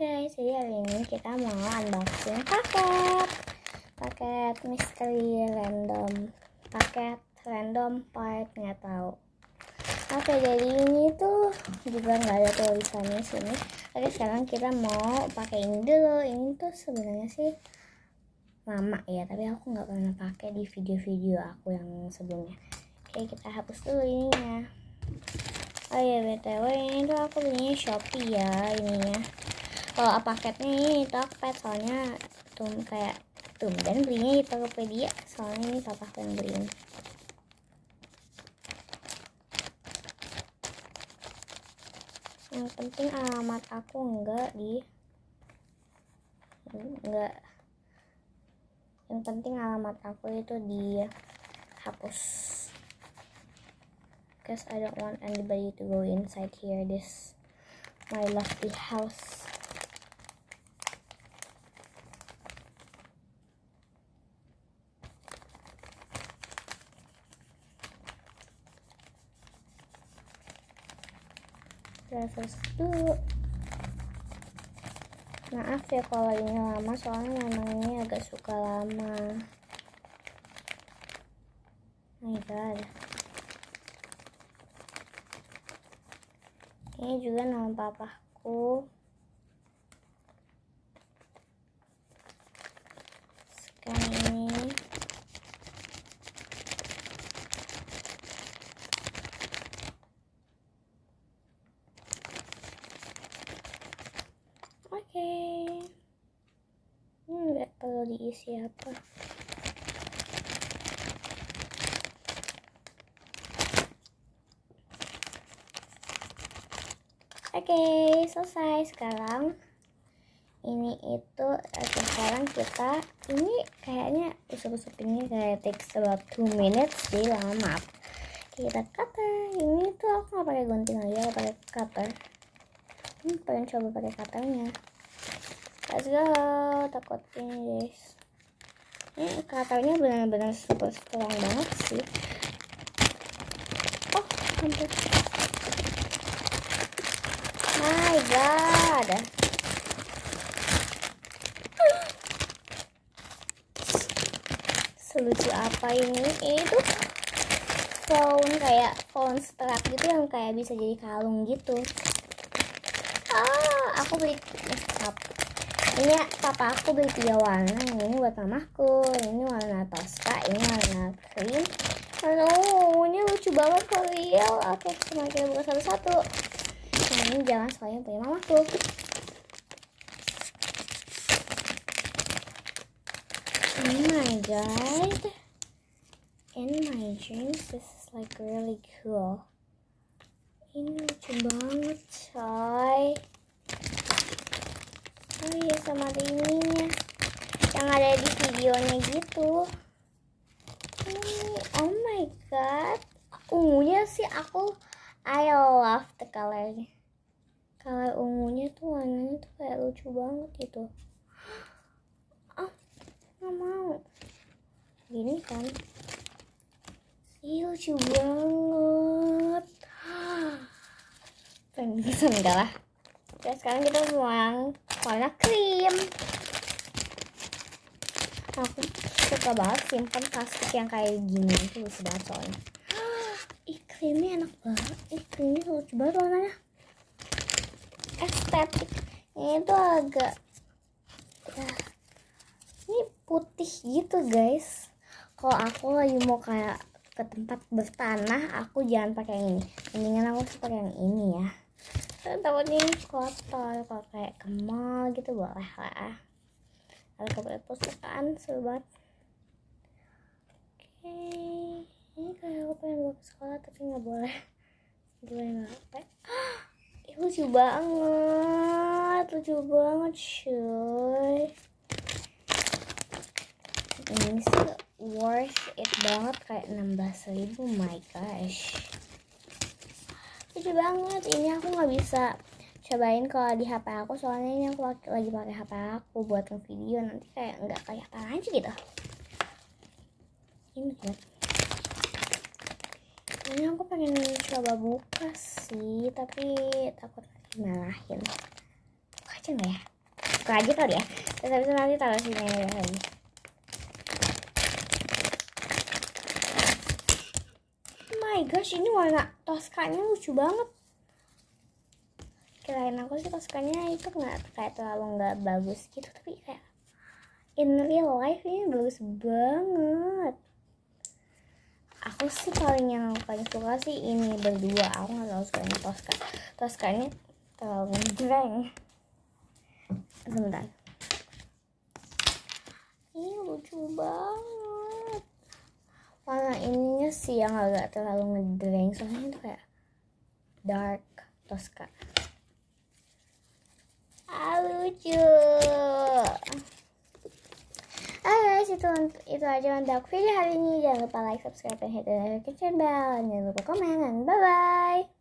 guys, jadi hari ini kita mau unboxing paket. Paket misteri random. Paket random part nggak tahu. Oke jadi ini tuh juga nggak ada tulisannya sini. Oke sekarang kita mau pakai ini dulu. Ini tuh sebenarnya sih lama ya Tapi aku nggak pernah pakai di video-video aku yang sebelumnya. Oke kita hapus dulu ininya. Oh iya btw ini tuh aku belinya Shopee ya ininya. Kalau paketnya ini Tokped soalnya tuh kayak tuh dan belinya di Tokopedia soalnya ini papa yang beliin. Yang penting alamat aku enggak di enggak. Yang penting alamat aku itu dihapus. Because I don't want anybody to go inside here. This my lovely house Reverse dulu maaf ya kalau ini lama soalnya memang ini agak suka lama. Oh my god. Ini juga nama papaku sekarang ini oke okay. ini diisi apa Oke, okay, selesai sekarang. Ini itu oke, sekarang kita ini kayaknya usap-usap ini kayak takes about 2 minutes jadi lama maaf. Kita cutter. Ini tuh aku nggak pakai gunting lagi, aku pakai cutter. Hmm, pengen coba pakai cutternya. Let's go, takut guys. Ini cutternya benar-benar super strong banget sih. Oh, hampir. My god. Selucu apa ini? Tuh phone kayak phone strap gitu yang kayak bisa jadi kalung gitu. Ah aku beli makeup ini papa aku beli tiga warna. Ini buat mamaku ini warna toska ini warna cream. Aduh, ini lucu banget kok real. Oke cuma kita buka satu-satu. Nah ini jangan soalnya punya mamaku. Oh my god in my dreams this is like really cool. Ini lucu banget coy oh iya sama ada ininya yang ada di videonya gitu. Ini oh my god. Ungunya sih aku I love the colornya color ungunya tuh warnanya tuh kayak lucu banget gitu. Oh nggak mau. Gini kan. Ih, lucu banget. Pengen bisa enggak lah. Oke, sekarang kita mau yang warna krim. Aku suka banget simpan plastik yang kayak gini. Itu lucu banget soalnya. Ih krimnya enak banget. Ih krimnya lucu banget warnanya. Estetik. Ini tuh agak ya, ini putih gitu guys. Kalau aku lagi mau kayak ke tempat bertanah aku jangan pakai yang ini. Mendingan aku pakai yang ini ya ini kotor kalau kayak ke mall gitu boleh lah. Ada kabar pustakaan seru banget. Oke ini kayak aku pengen bawa ke sekolah tapi nggak boleh. Gimana nggak Ih, lucu banget lucu banget cuy. Ini sih worth it banget kayak 16 ribu my gosh lucu banget. Ini aku nggak bisa cobain kalau di HP aku soalnya ini aku lagi pakai HP aku buat video nanti kayak nggak apa aja gitu. Ini buat ini aku pengen coba buka sih tapi takut dimarahin buka aja nggak ya? Suka aja kali ya. Terus nanti taruh sini lagi my gosh ini warna toskanya lucu banget. Kirain aku sih toskanya itu nggak kayak terlalu nggak bagus gitu tapi kayak in real life ini bagus banget. Aku sih paling yang paling suka sih ini berdua. Aku nggak tahu sukanya toska toskanya terlalu ngejreng. Sebentar. Ini lucu banget sih yang agak terlalu ngedreng soalnya itu kayak dark Tosca ah lucu Alright, itu itu aja untuk video hari ini. Jangan lupa like, subscribe, dan hit the notification bell. Dan jangan lupa komen. bye bye.